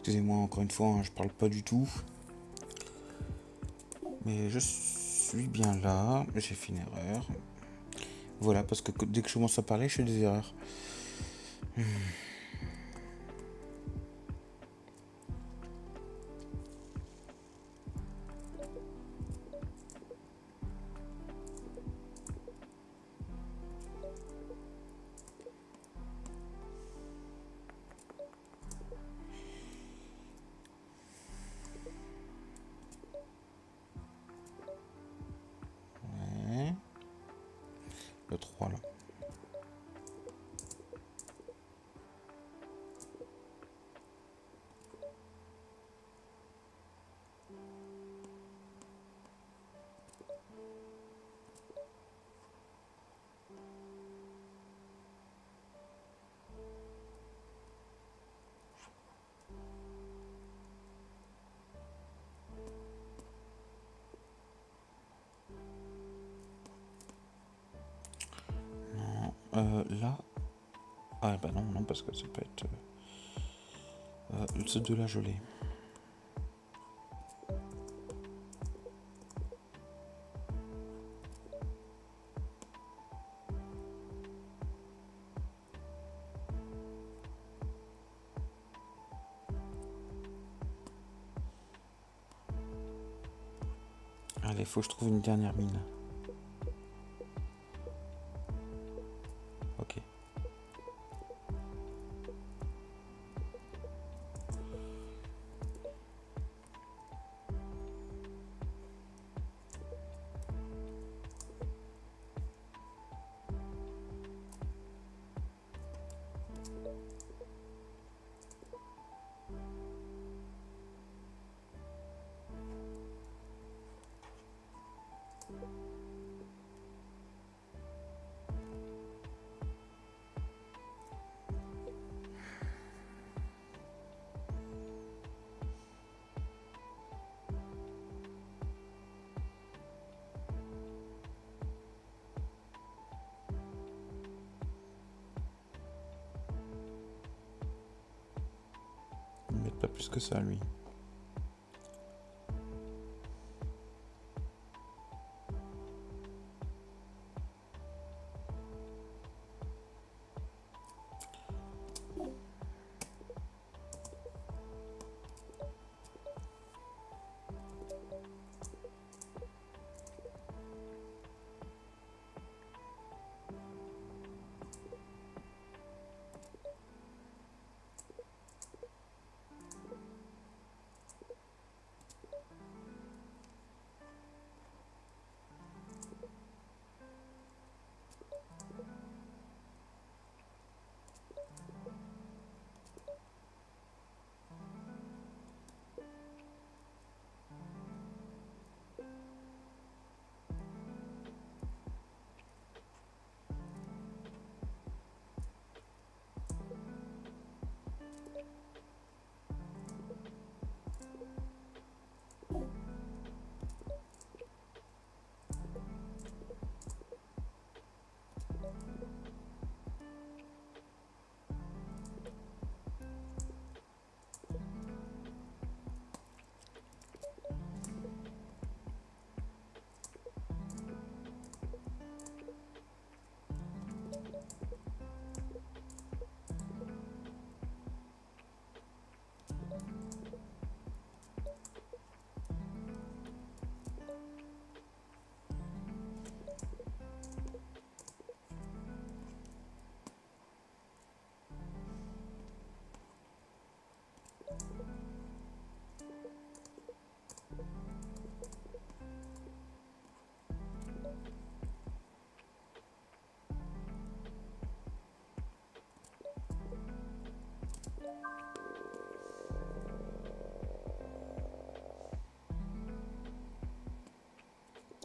Excusez-moi encore une fois, hein, je parle pas du tout. Mais je suis bien là. J'ai fait une erreur. Voilà, parce que dès que je commence à parler, je fais des erreurs. Hmm. Euh, là. Ah bah non, non, parce que ça peut être. Euh, euh, ce de la gelée. Allez, faut que je trouve une dernière mine.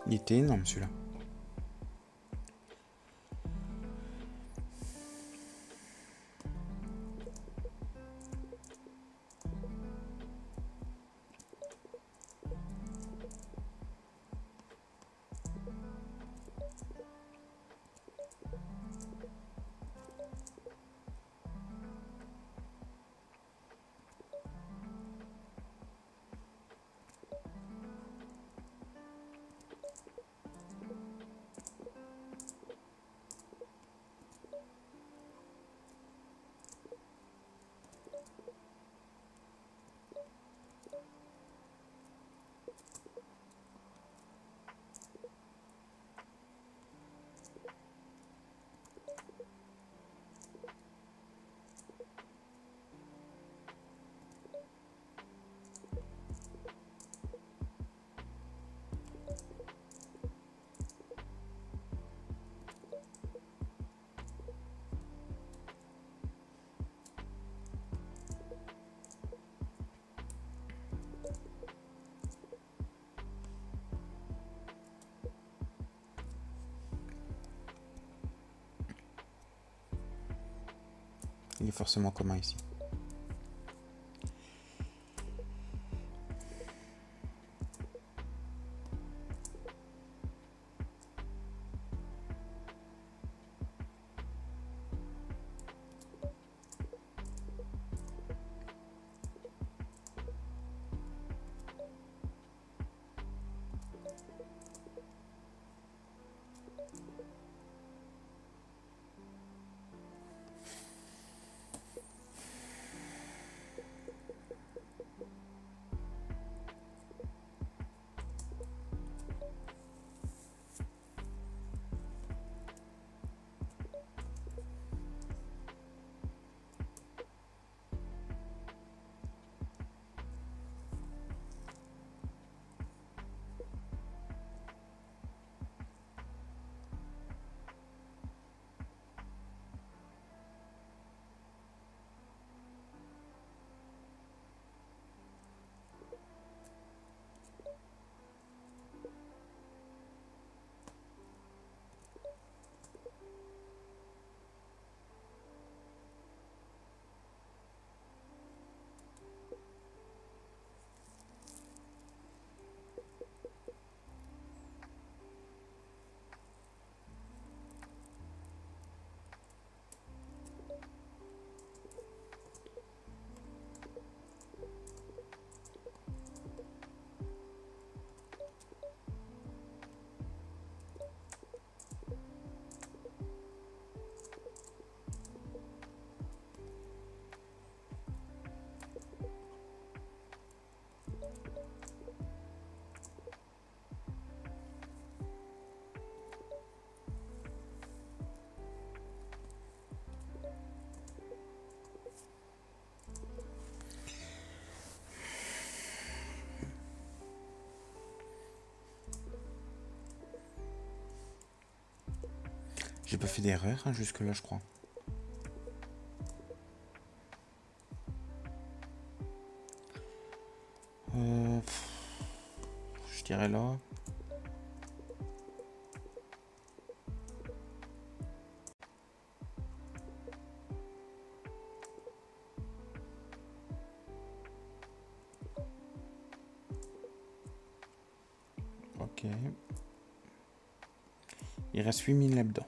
Il était énorme celui-là. Forcément commun ici. J'ai pas fait d'erreur hein, jusque là je crois. Euh, je dirais là. Ok. Il reste 8000 là-dedans.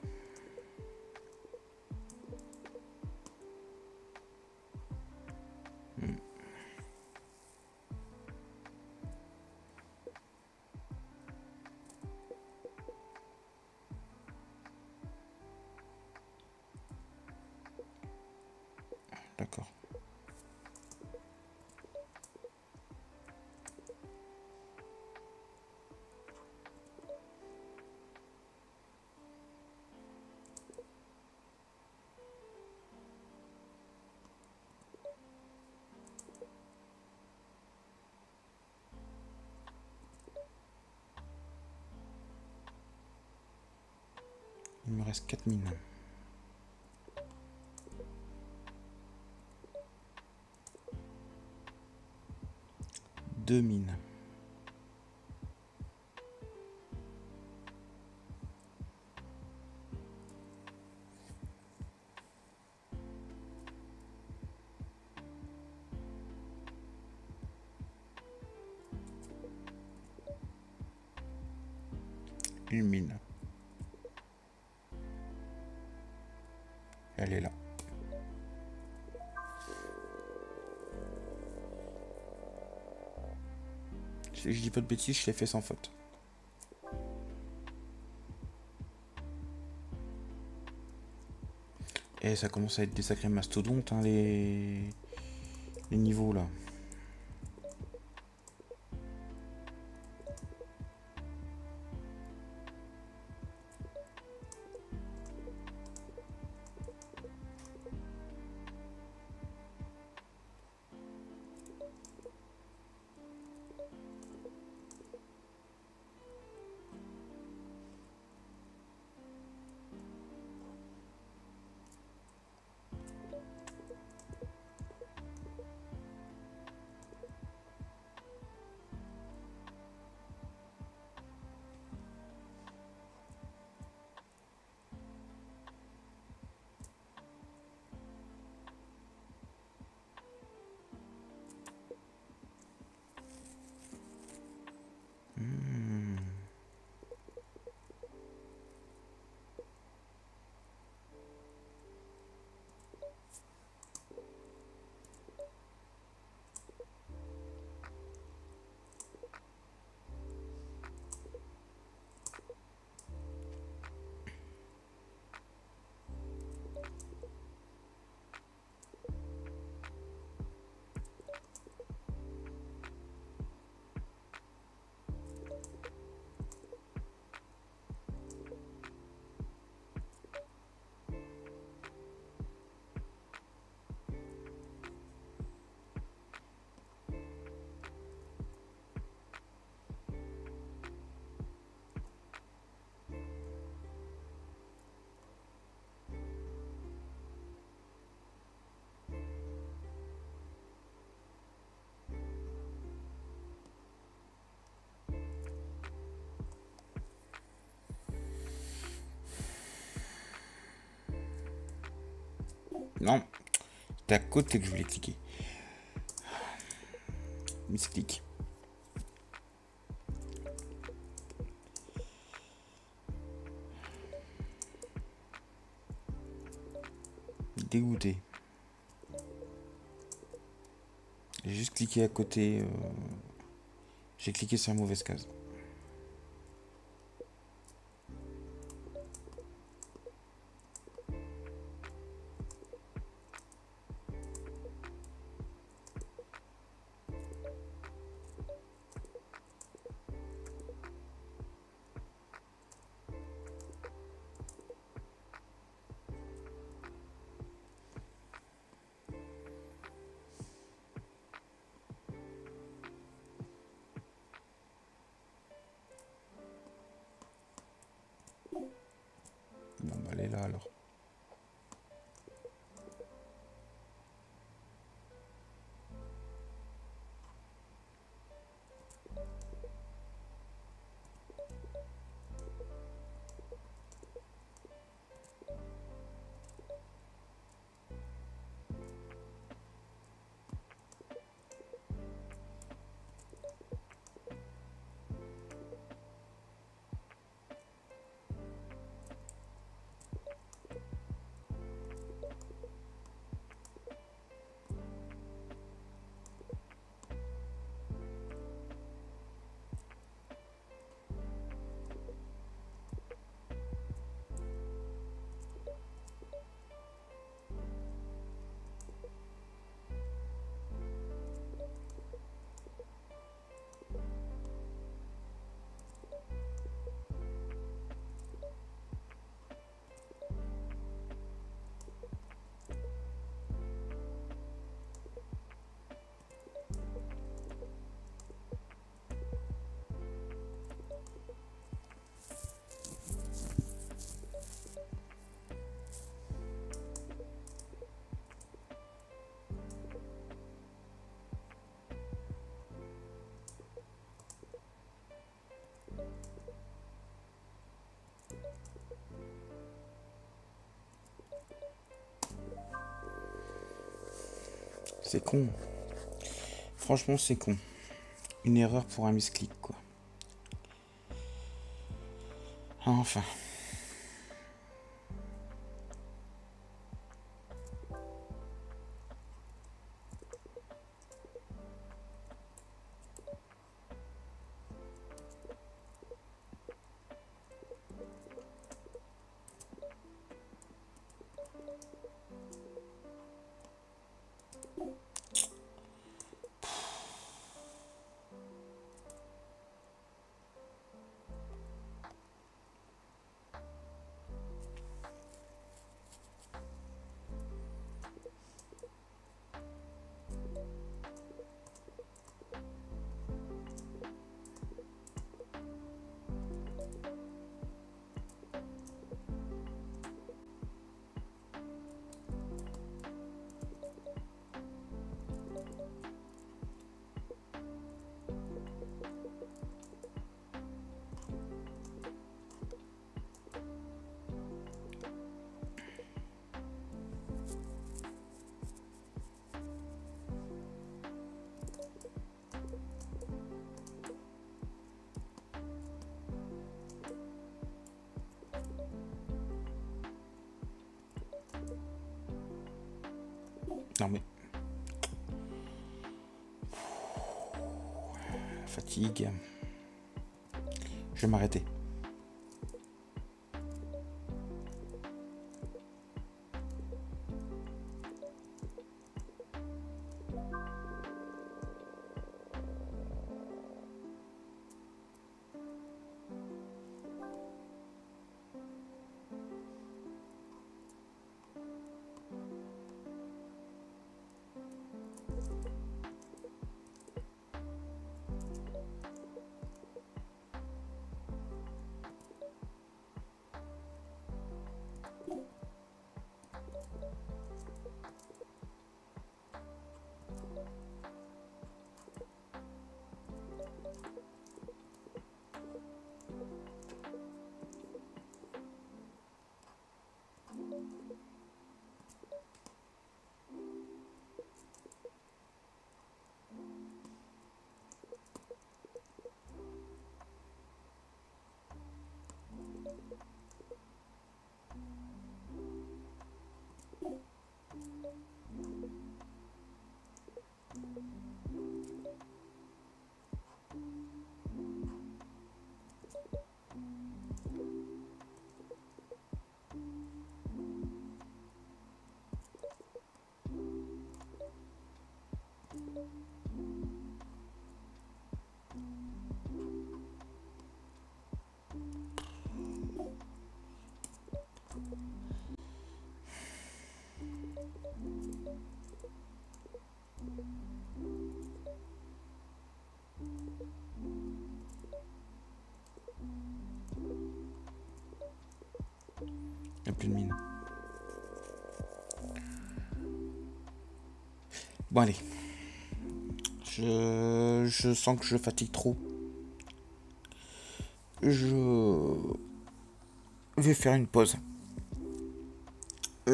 4 mines. Deux mines. Une mine. Elle est là. Je, je dis pas de bêtises, je l'ai fait sans faute. Et ça commence à être des sacrés mastodontes, hein, les... les niveaux là. Non. C'était à côté que je voulais cliquer. Misclick. Dégoûté. J'ai juste cliqué à côté. Euh, j'ai cliqué sur la mauvaise case. C'est con. Franchement, c'est con. Une erreur pour un misclick, quoi. Enfin. Non mais... Fatigue. Je vais m'arrêter. Il n'y a plus de mine. Bon allez. Je, je sens que je fatigue trop. Je vais faire une pause.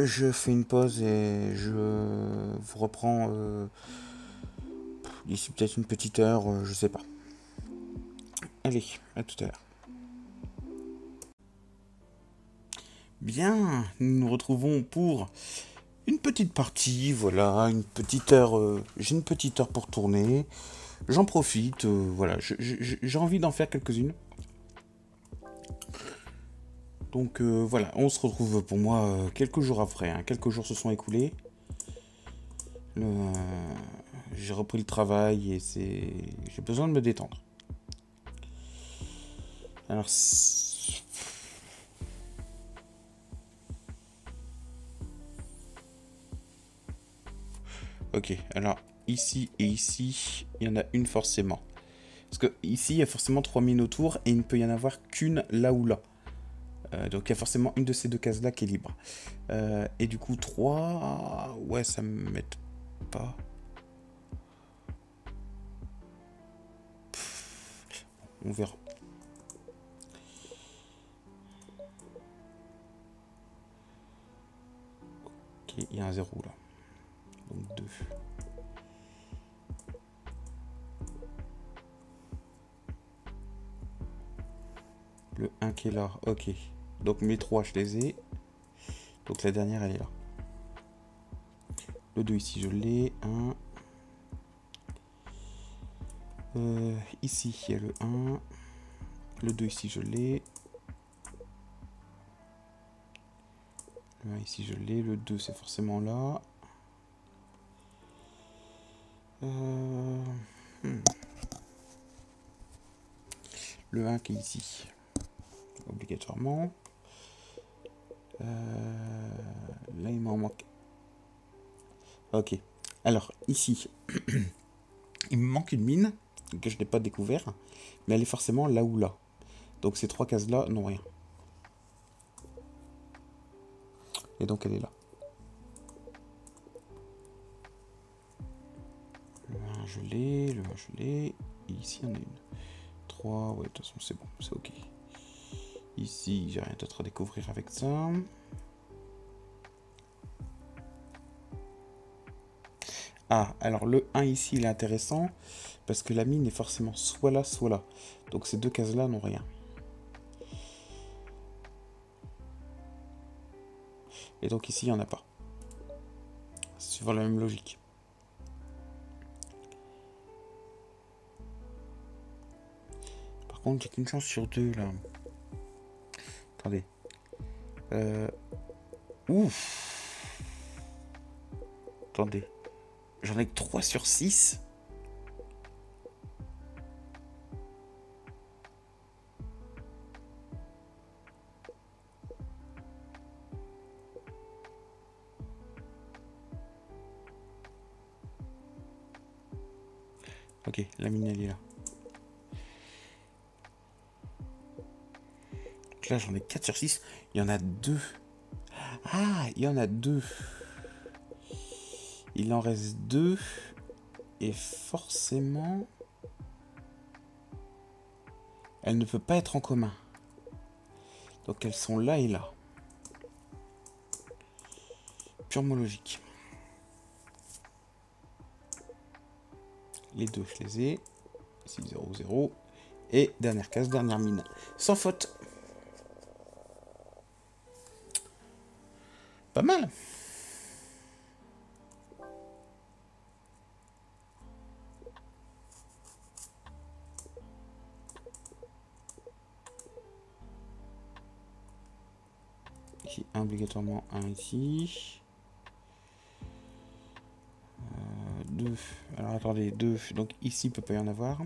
Je fais une pause et je vous reprends euh, d'ici peut-être une petite heure, euh, je sais pas. Allez, à tout à l'heure. Bien, nous nous retrouvons pour une petite partie, voilà, une petite heure. euh, J'ai une petite heure pour tourner. J'en profite, euh, voilà, j'ai envie d'en faire quelques-unes. Donc euh, voilà, on se retrouve pour moi euh, quelques jours après. hein. Quelques jours se sont écoulés. Le- J'ai repris le travail et c'est. J'ai besoin de me détendre. Alors. Ok, alors ici et ici, il y en a une forcément. Parce que ici, il y a forcément trois mines autour et il ne peut y en avoir qu'une là ou là. Euh, donc il y a forcément une de ces deux cases là qui est libre. Euh, et du coup, 3, ouais, ça me met pas. On verra. Ok, il y a un 0 là. Donc 2. Le 1 qui est là, ok. Donc mes 3, je les ai. Donc la dernière, elle est là. Le 2 ici, je l'ai. 1. Euh, ici, il y a le 1. Le 2 ici, je l'ai. Le 1 ici, je l'ai. Le 2, c'est forcément là. Euh, hmm. Le 1 qui est ici. Obligatoirement. Euh, là, il m'en manque. Ok. Alors, ici, il me manque une mine que je n'ai pas découvert, mais elle est forcément là ou là. Donc ces trois cases-là n'ont rien. Et donc elle est là. Le 1, je l'ai, le 1, je l'ai. Ici, il y en a une. 3, ouais, de toute façon, c'est bon, c'est ok. Ici, j'ai rien d'autre à découvrir avec ça. Ah, alors le 1 ici, il est intéressant parce que la mine est forcément soit là, soit là. Donc ces deux cases-là n'ont rien. Et donc ici, il n'y en a pas. Suivant la même logique. Par contre, j'ai qu'une chance sur deux là. Attendez. Euh... Ouf. Attendez. J'en ai que 3 sur 6. J'en ai 4 sur 6. Il y en a 2. Ah, il y en a 2. Il en reste 2. Et forcément... Elle ne peut pas être en commun. Donc elles sont là et là. Purement logique. Les deux, je les ai. 6, 0, 0. Et dernière case, dernière mine. Sans faute. Pas mal. Ici, obligatoirement un ici. Euh, deux. Alors attendez, deux. Donc ici, il peut pas y en avoir.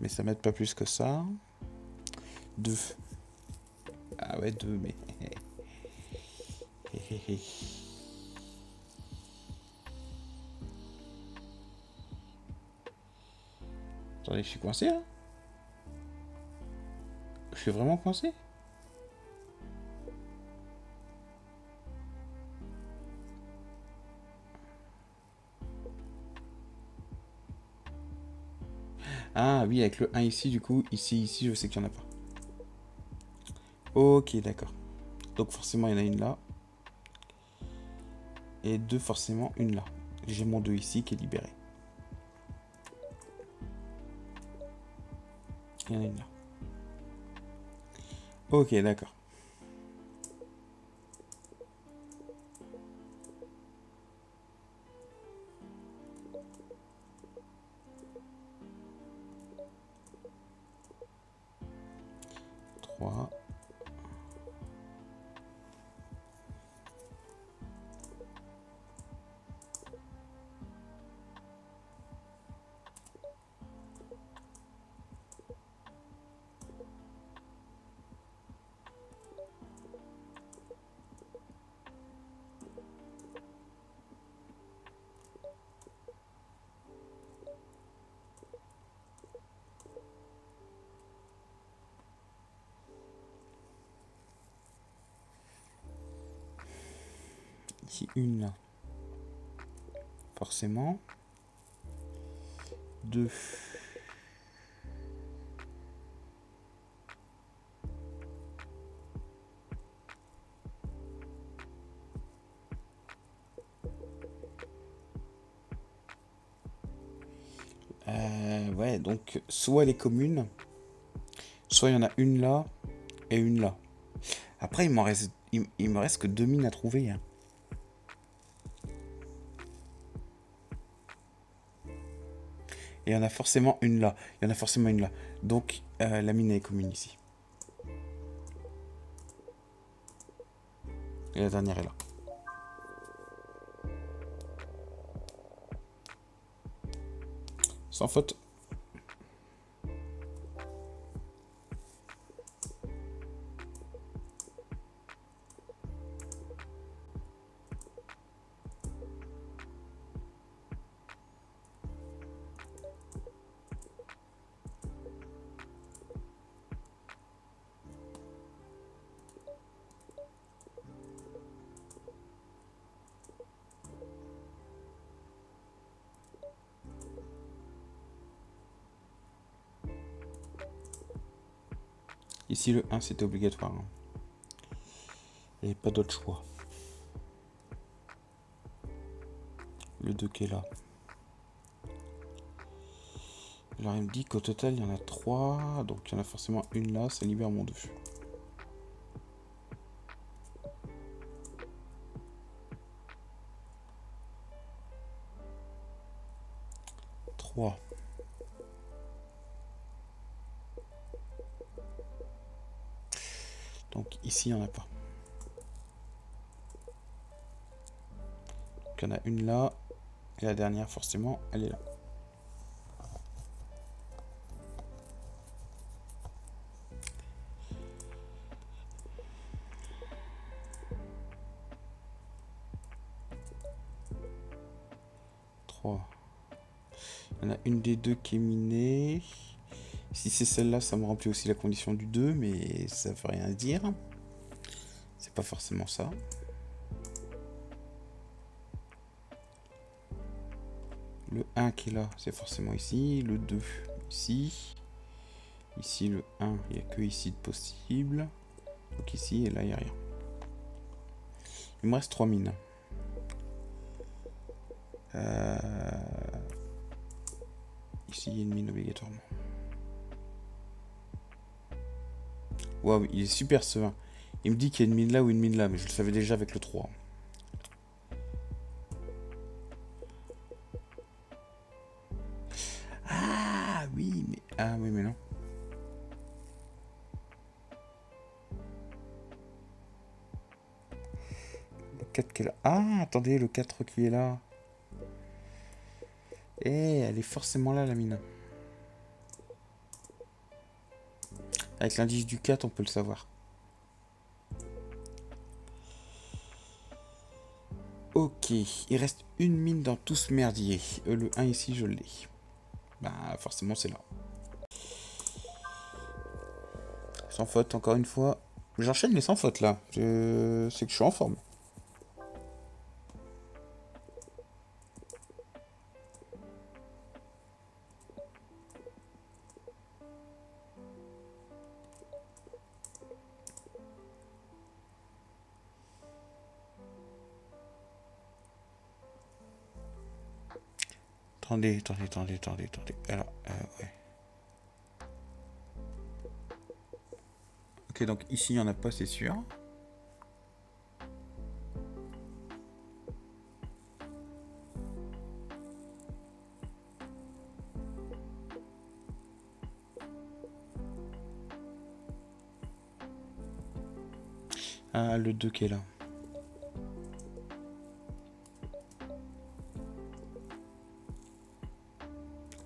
Mais ça m'aide pas plus que ça. Deux. Ah ouais, deux, mais... Attendez, je suis coincé là Je suis vraiment coincé Ah oui, avec le 1 ici, du coup, ici, ici, je sais qu'il n'y en a pas. Ok, d'accord. Donc forcément, il y en a une là. Et deux, forcément, une là. J'ai mon 2 ici qui est libéré. Il y en a une là. Ok, d'accord. Une. Forcément. Deux. Euh, ouais, donc soit les communes, soit il y en a une là et une là. Après, il, m'en reste, il, il me reste que deux mines à trouver. Hein. Et il y en a forcément une là. Il y en a forcément une là. Donc, euh, la mine est commune ici. Et la dernière est là. Sans faute. Le 1, c'était obligatoire. Hein. Il n'y avait pas d'autre choix. Le 2 qui est là. Alors, il me dit qu'au total, il y en a 3. Donc, il y en a forcément une là. Ça libère mon 2. Trois. Ici, il n'y en a pas. Donc il y en a une là. Et la dernière, forcément, elle est là. Trois. Il y en a une des deux qui est minée. Si c'est celle-là, ça me remplit aussi la condition du 2, mais ça veut rien dire. Pas forcément ça. Le 1 qui est là, c'est forcément ici. Le 2, ici. Ici, le 1, il n'y a que ici de possible. Donc ici, et là, il n'y a rien. Il me reste 3 mines. Euh, ici, il y a une mine obligatoirement. Waouh, il est super serein. Il me dit qu'il y a une mine là ou une mine là, mais je le savais déjà avec le 3. Ah oui, mais... Ah oui, mais non. Le 4 qui est là. Ah, attendez, le 4 qui est là. Eh, elle est forcément là, la mine. Avec l'indice du 4, on peut le savoir. Ok, il reste une mine dans tout ce merdier. Euh, le 1 ici, je l'ai. Bah, forcément, c'est là. Sans faute, encore une fois. J'enchaîne les sans faute, là. C'est que je suis en forme. Attendez, attendez, attendez, attendez, attendez. Alors, euh, ouais. Ok, donc ici, il n'y en a pas, c'est sûr. Ah, le 2 qui est là.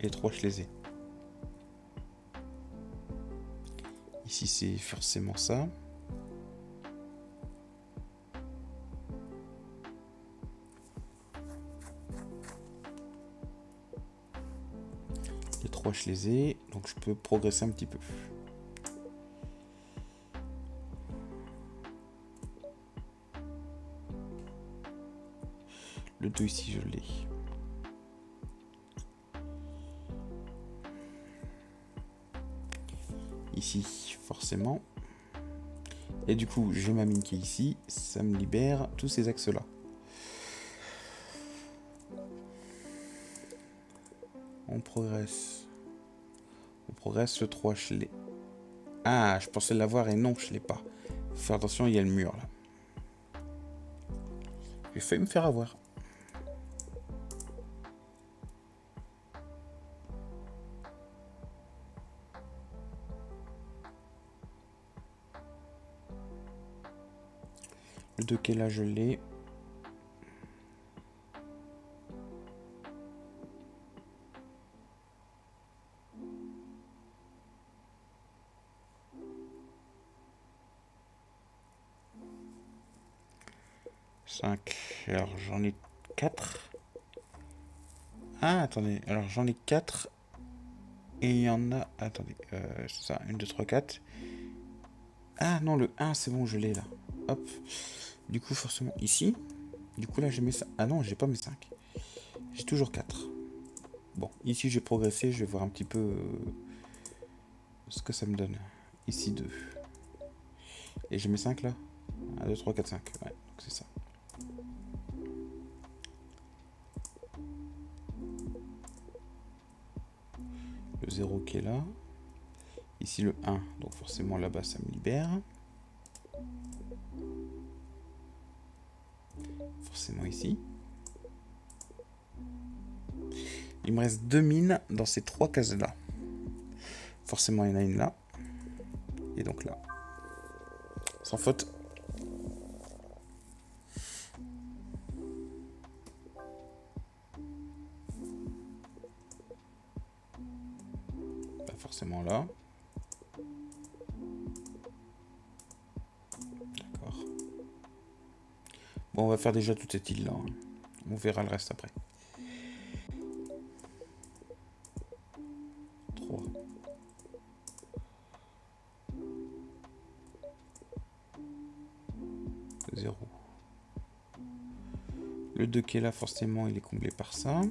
Et 3, je les ai. Ici, c'est forcément ça. Les 3, je les ai. Donc, je peux progresser un petit peu. Le 2 ici, je l'ai. Ici, forcément. Et du coup, j'ai ma mine qui est ici. Ça me libère tous ces axes-là. On progresse. On progresse. Le 3, je l'ai. Ah, je pensais l'avoir et non, je l'ai pas. Faut faire attention, il y a le mur là. J'ai failli me faire avoir. Le 2 qui est là, je l'ai. Alors j'en ai quatre. Ah, attendez. Alors j'en ai quatre. Et il y en a... Attendez. Euh, c'est ça. 1, 2, 3, 4. Ah non, le 1, c'est bon, je l'ai là. Hop. Du coup, forcément, ici. Du coup, là, j'ai mes 5. Ah non, j'ai pas mes 5. J'ai toujours 4. Bon, ici, j'ai progressé. Je vais voir un petit peu euh, ce que ça me donne. Ici, 2. Et j'ai mes 5 là 1, 2, 3, 4, 5. Ouais, donc c'est ça. Le 0 qui est là. Ici, le 1. Donc forcément, là-bas, ça me libère. Forcément ici. Il me reste deux mines dans ces trois cases-là. Forcément, il y en a une là. Et donc là. Sans faute. Pas forcément là. On va faire déjà toute cette île-là. Hein. On verra le reste après. 3. Zéro. Le 2 qui est là, forcément, il est comblé par ça.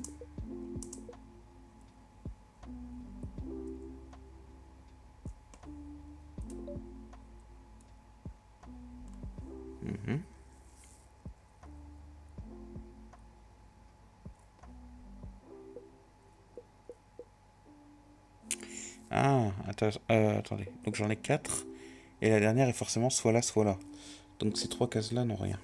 Euh, attendez. Donc j'en ai 4. Et la dernière est forcément soit là, soit là. Donc ces trois cases-là n'ont rien.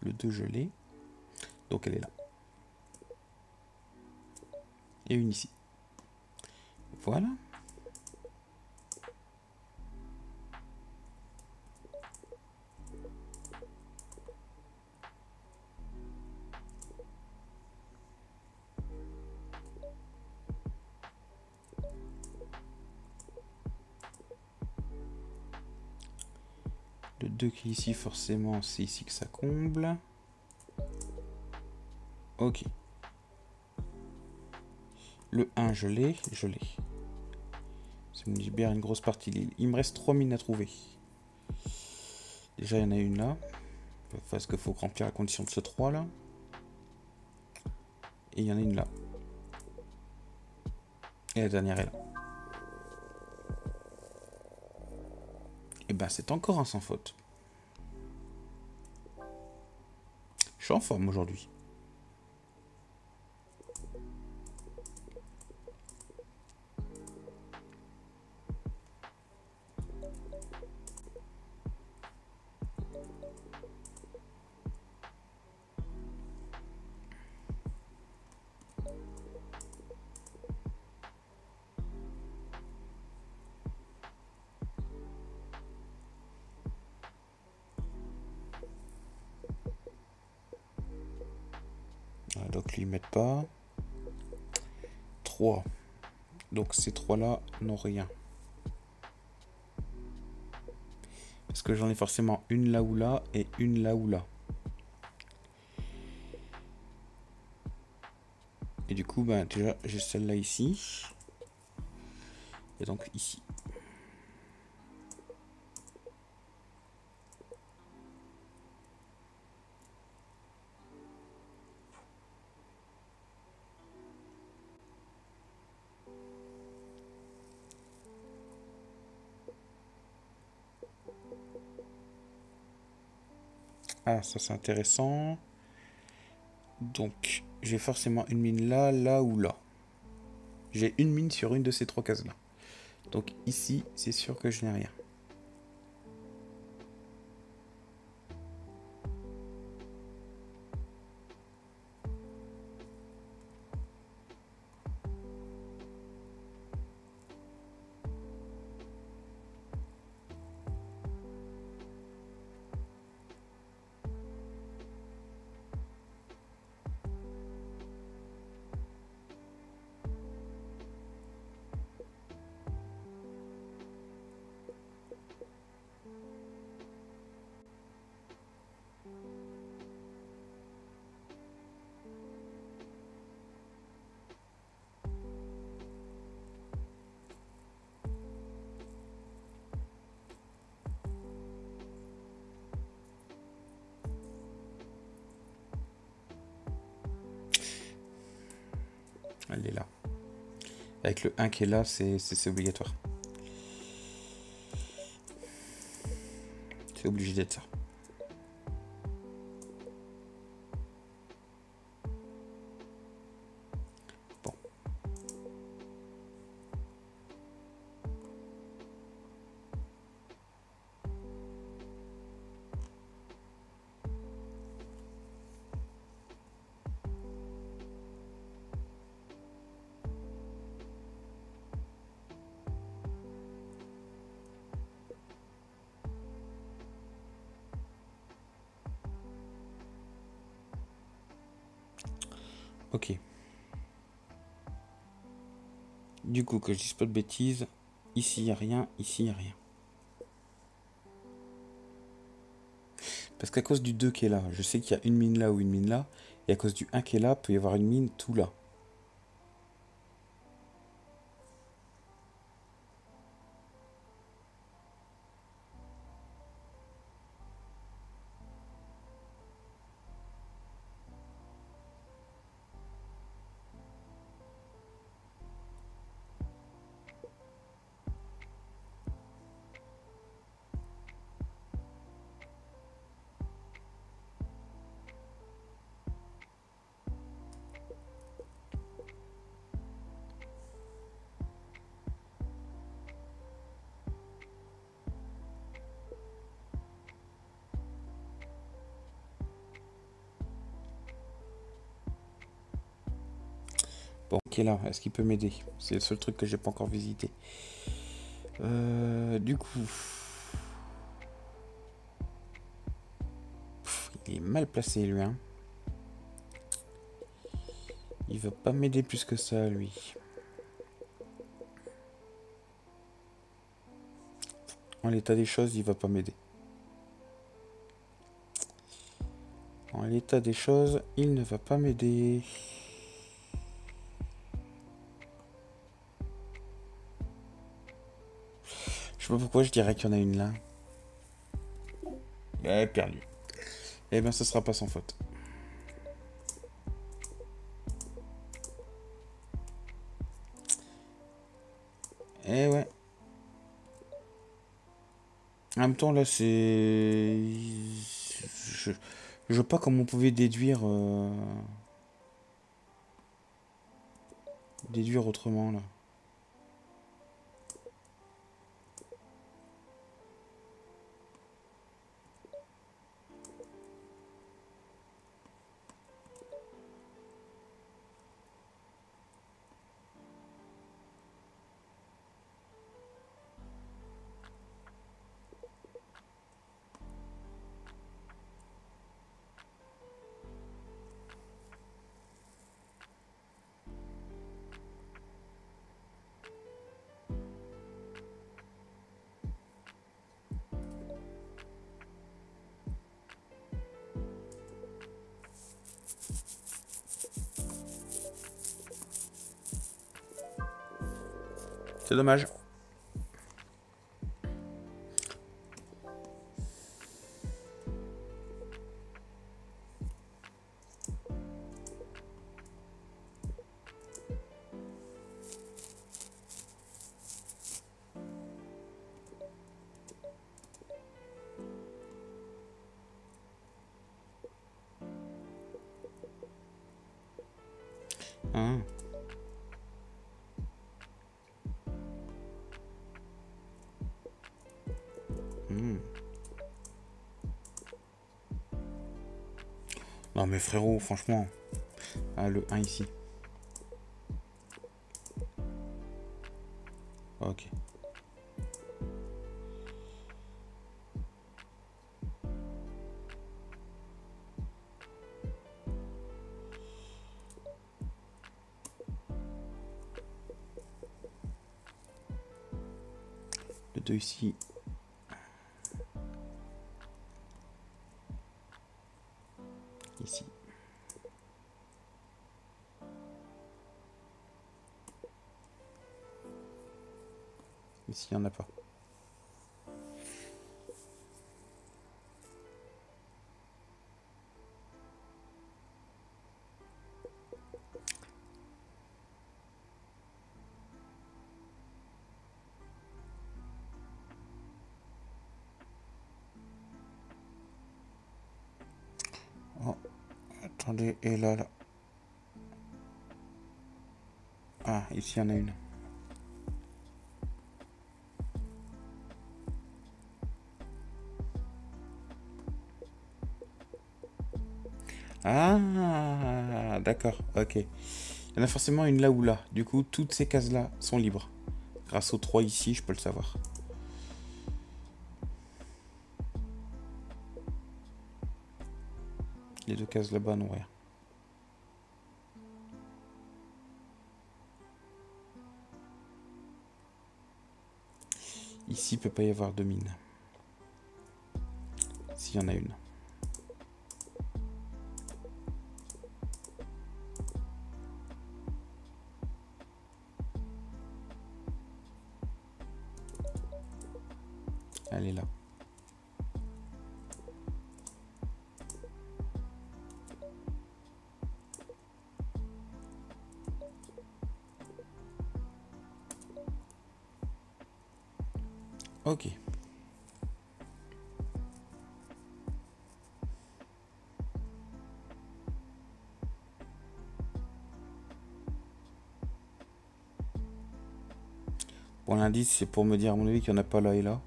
Le 2, je l'ai. Donc elle est là. Et une ici. Voilà. Qui ici, forcément, c'est ici que ça comble. Ok. Le 1, je l'ai, je l'ai. Ça me libère une grosse partie de l'île. Il me reste 3 mines à trouver. Déjà, il y en a une là. Parce qu'il faut remplir la condition de ce 3 là. Et il y en a une là. Et la dernière est là. Et ben c'est encore un sans faute. Je suis en forme aujourd'hui. Rien. Parce que j'en ai forcément une là ou là et une là ou là. Et du coup, ben, déjà, j'ai celle-là ici. Et donc ici. Ça c'est intéressant. Donc, j'ai forcément une mine là, là ou là. J'ai une mine sur une de ces trois cases-là. Donc ici, c'est sûr que je n'ai rien. Elle est là. Avec le 1 qui est là, c'est obligatoire. C'est obligé d'être ça. Coup, que je dise pas de bêtises, ici il a rien, ici il a rien. Parce qu'à cause du 2 qui est là, je sais qu'il y a une mine là ou une mine là, et à cause du 1 qui est là, peut y avoir une mine tout là. Est là Est-ce qu'il peut m'aider? C'est le seul truc que j'ai pas encore visité. Euh, du coup... il est mal placé, lui. Hein. Il va pas m'aider plus que ça, lui. En l'état des choses, il va pas m'aider. l'état des choses, il ne va pas m'aider. Pourquoi je dirais qu'il y en a une là. Eh, perdu. Eh bien, ce sera pas sans faute. Eh ouais. En même temps, là, c'est... Je... Je vois pas comment on pouvait déduire... Euh, déduire autrement, là. Dommage. Non mais frérot, franchement. Ah, le 1 ici. Ok. Le 2 ici. Il n'y en a pas. Oh, attendez, et là, là. Ah, ici, il y en a une. D'accord, ok. Il y en a forcément une là ou là. Du coup, toutes ces cases-là sont libres. Grâce aux trois ici, je peux le savoir. Les deux cases là-bas n'ont rien. Ici, il peut pas y avoir de mine. S'il y en a une. Ok. Bon, l'indice, c'est pour me dire, à mon avis, qu'il n'y en a pas là et là.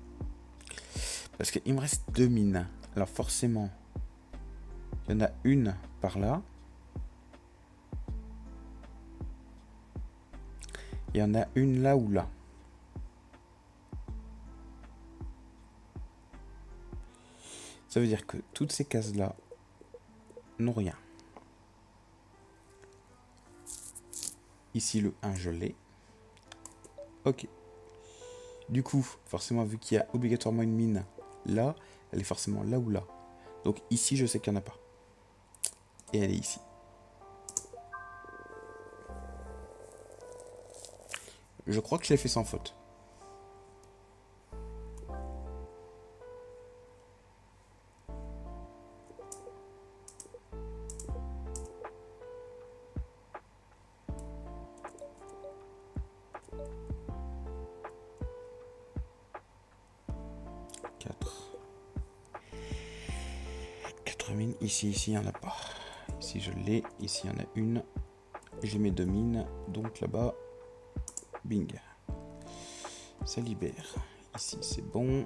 Parce qu'il me reste deux mines. Alors forcément, il y en a une par là. Il y en a une là ou là. Ça veut dire que toutes ces cases-là n'ont rien. Ici, le 1, je l'ai. Ok. Du coup, forcément, vu qu'il y a obligatoirement une mine là, elle est forcément là ou là. Donc ici, je sais qu'il n'y en a pas. et elle est ici. Je crois que je l'ai fait sans faute. Ici, il n'y en a pas. Ici, je l'ai. Ici, il y en a une. J'ai mes deux mines. Donc là-bas, bing. Ça libère. Ici, c'est bon.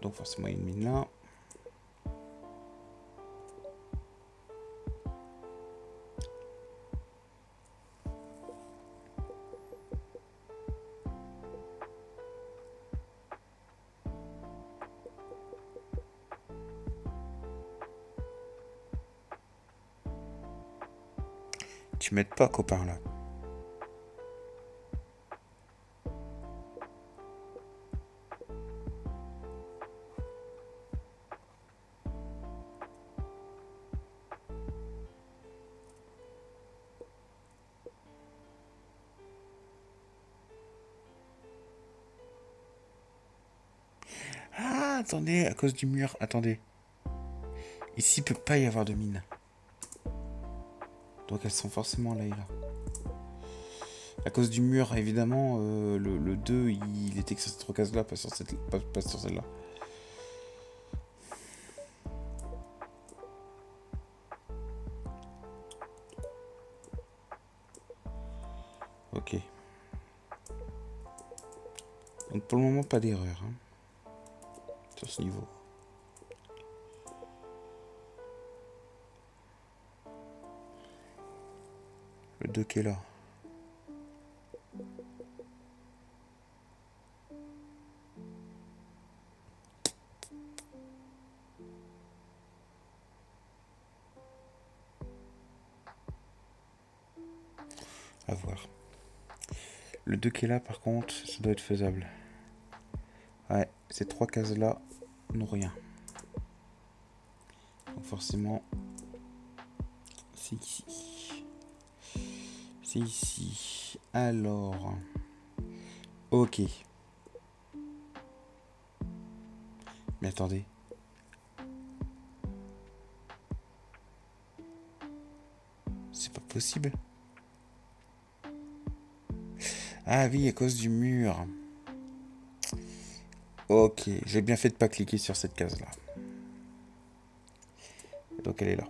Donc forcément, il y a une mine là. Tu m'aides pas, copain, là. Ah, attendez, à cause du mur, attendez. Ici, il peut pas y avoir de mine. Donc elles sont forcément là et là. À cause du mur, évidemment, euh, le, 2, il était que sur cette case-là, pas sur, cette, pas, sur celle-là. Ok. Donc pour le moment, pas d'erreur hein, sur ce niveau. Le 2 qui est là. À voir. Le 2 qui est là, par contre, ça doit être faisable. Ouais, ces trois cases-là n'ont rien. Donc forcément, c'est ici ici. Alors. Ok. Mais attendez. C'est pas possible. Ah oui, à cause du mur. Ok, j'ai bien fait de pas cliquer sur cette case-là. Donc elle est là.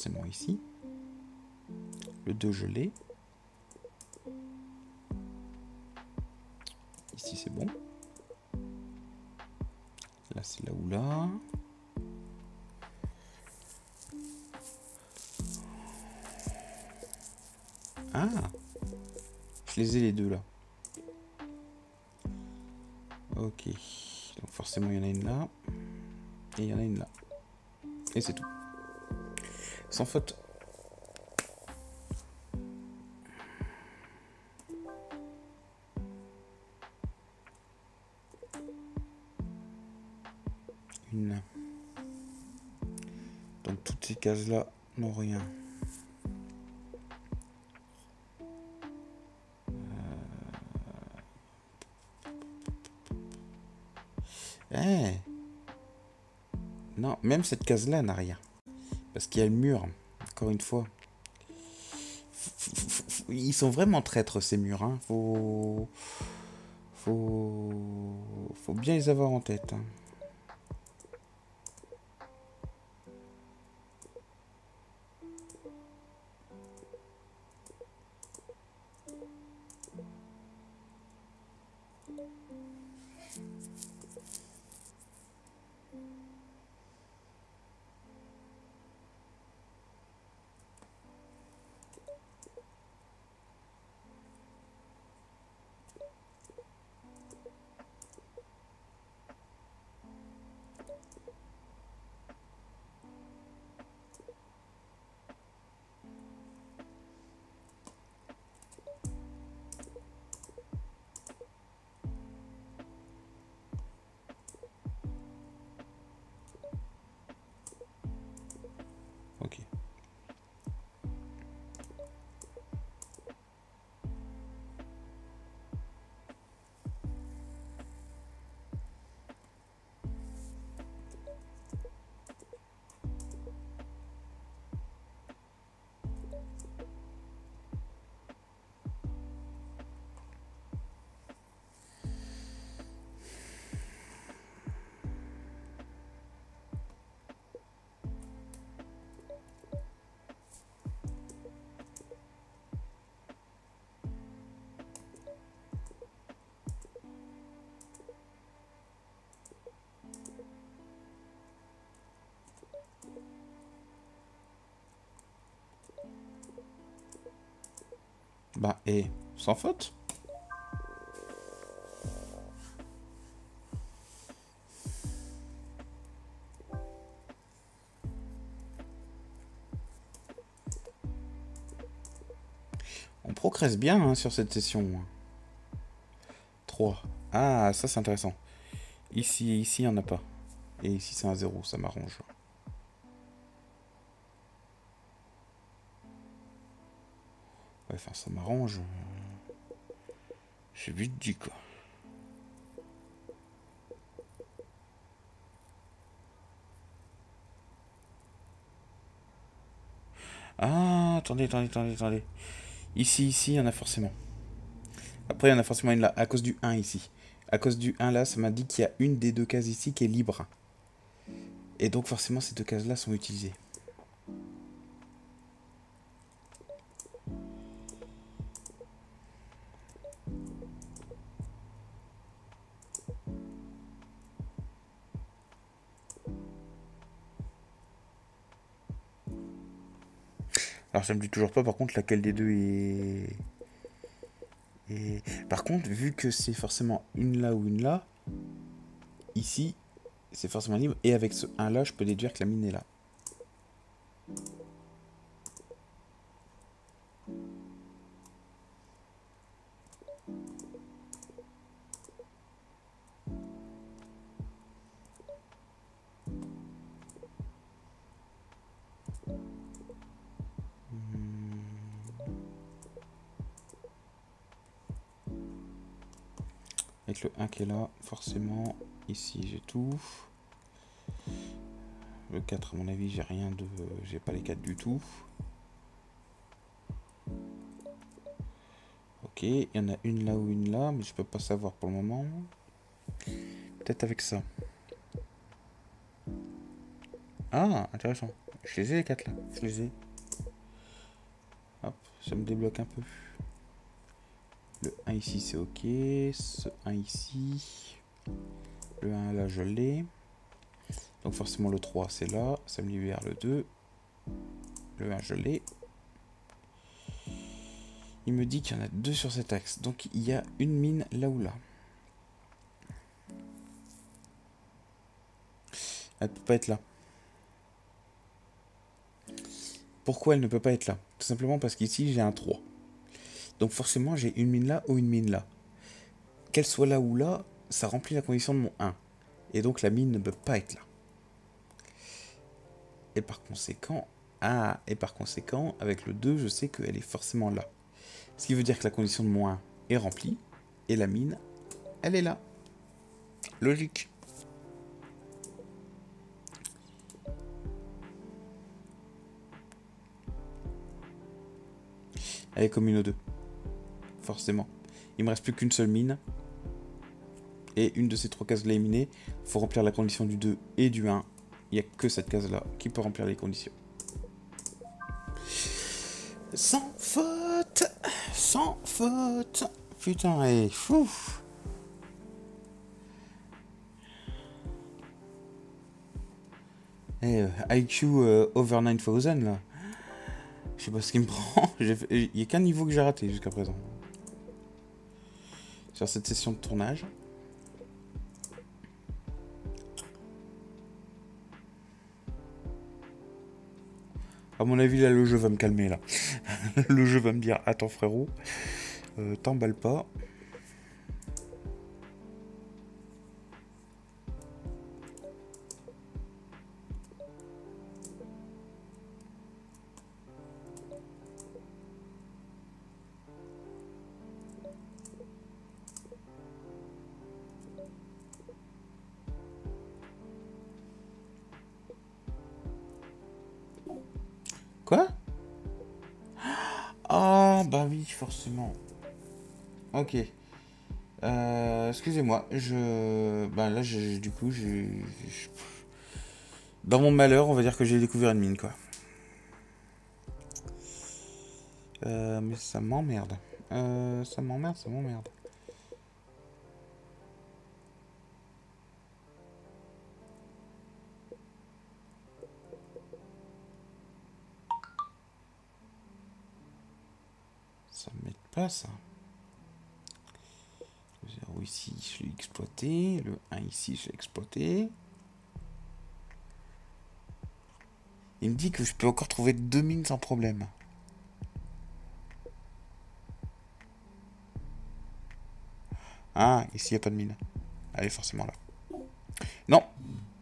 Forcément ici. Le 2, je l'ai. Faute. Une. Donc toutes ces cases-là n'ont rien. Euh. Eh non, même cette case-là n'a rien. Parce qu'il y a le mur, encore une fois. Ils sont vraiment traîtres ces murs. Hein. Faut... Faut... Faut bien les avoir en tête. Hein. Bah, et sans faute. On progresse bien hein, sur cette session. 3. Ah, ça c'est intéressant. Ici, ici, il n'y en a pas. Et ici, c'est un 0, ça m'arrange. Ouais, enfin, ça m'arrange. J'ai vite dit, quoi. Ah, attendez, attendez, attendez, attendez. Ici, ici, il y en a forcément. Après, il y en a forcément une là, à cause du 1 ici. À cause du 1 là, ça dit qu'il y a une des deux cases ici qui est libre. Et donc forcément, ces deux cases-là sont utilisées. Alors ça me dit toujours pas par contre laquelle des deux est... Et... Par contre, vu que c'est forcément une là ou une là, ici, c'est forcément libre. Et avec ce 1 là, je peux déduire que la mine est là. Forcément, ici j'ai tout. Le 4 à mon avis j'ai rien de... J'ai pas les 4 du tout. Ok, il y en a une là ou une là, mais je peux pas savoir pour le moment. Peut-être avec ça. Ah, intéressant. Je les ai les 4 là. Je les ai. Hop, ça me débloque un peu. Le 1 ici, c'est OK. Ce 1 ici. Le 1 là, je l'ai. Donc forcément, le 3, c'est là. Ça me libère le 2. Le 1, je l'ai. Il me dit qu'il y en a deux sur cet axe. Donc il y a une mine là ou là. Elle ne peut pas être là. Pourquoi elle ne peut pas être là? Tout simplement parce qu'ici j'ai un 3. Donc forcément, j'ai une mine là ou une mine là. Qu'elle soit là ou là, ça remplit la condition de mon 1. Et donc la mine ne peut pas être là. Et par conséquent, ah, et par conséquent, avec le 2, je sais qu'elle est forcément là. Ce qui veut dire que la condition de mon 1 est remplie, et la mine, elle est là. Logique. Elle est commune aux deux forcément. Il me reste plus qu'une seule mine. Et une de ces trois cases là Il faut remplir la condition du 2 et du 1. Il n'y a que cette case-là qui peut remplir les conditions. Sans faute Sans faute Putain, et fou Eh, IQ euh, over 9000 là. Je sais pas ce qui me prend. Il n'y a qu'un niveau que j'ai raté jusqu'à présent sur cette session de tournage. À mon avis, là, le jeu va me calmer, là. le jeu va me dire, attends, frérot, euh, t'emballe pas. Ah, bah oui, forcément. Ok. Euh, excusez-moi, je... Bah là, du coup, j'ai... Dans mon malheur, on va dire que j'ai découvert une mine, quoi. Euh, mais ça m'emmerde. Euh, ça m'emmerde, ça m'emmerde. Le 0 ici, je l'ai exploité. Le 1 ici, je l'ai exploité. Il me dit que je peux encore trouver deux mines sans problème. Ah, ici, il n'y a pas de mine? Elle est forcément là. Non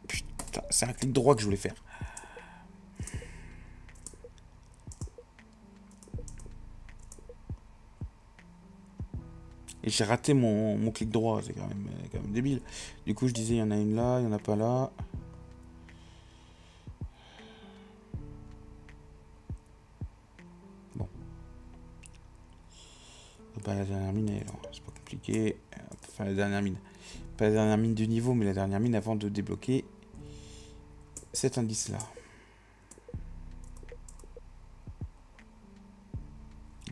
Putain, c'est un clic droit que je voulais faire. J'ai raté mon, clic droit, c'est quand même, quand même débile. Du coup, je disais, il y en a une là, il n'y en a pas là. Bon. Pas la dernière mine, c'est pas compliqué. Enfin, la dernière mine. Pas la dernière mine du niveau, mais la dernière mine avant de débloquer cet indice-là.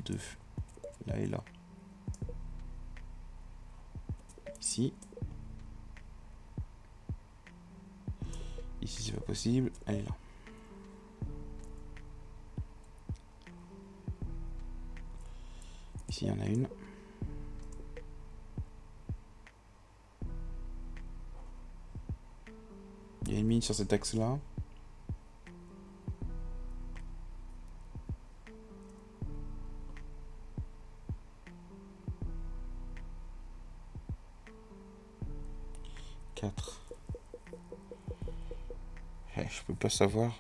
Deux. Là et là. Ici. Ici, c'est pas possible. Est là. Ici, il y en a une. Il y a une mine sur cet axe-là. Savoir.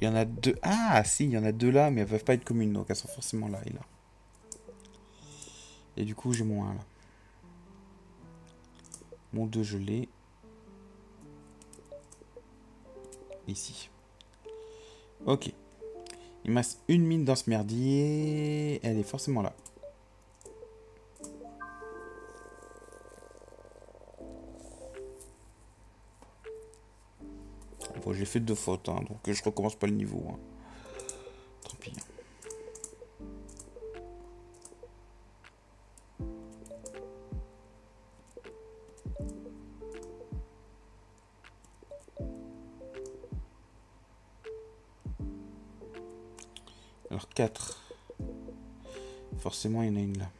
Il y en a deux. Ah, si, il y en a deux là, mais elles peuvent pas être communes, donc elles sont forcément là et là. Et du coup, j'ai mon 1 là. Mon 2, je l'ai. Ici. Ok. Il me reste une mine dans ce merdier. Elle est forcément là. J'ai fait deux fautes, hein, donc je recommence pas le niveau. Hein. Tant pis. Alors 4. Forcément, il y en a une là.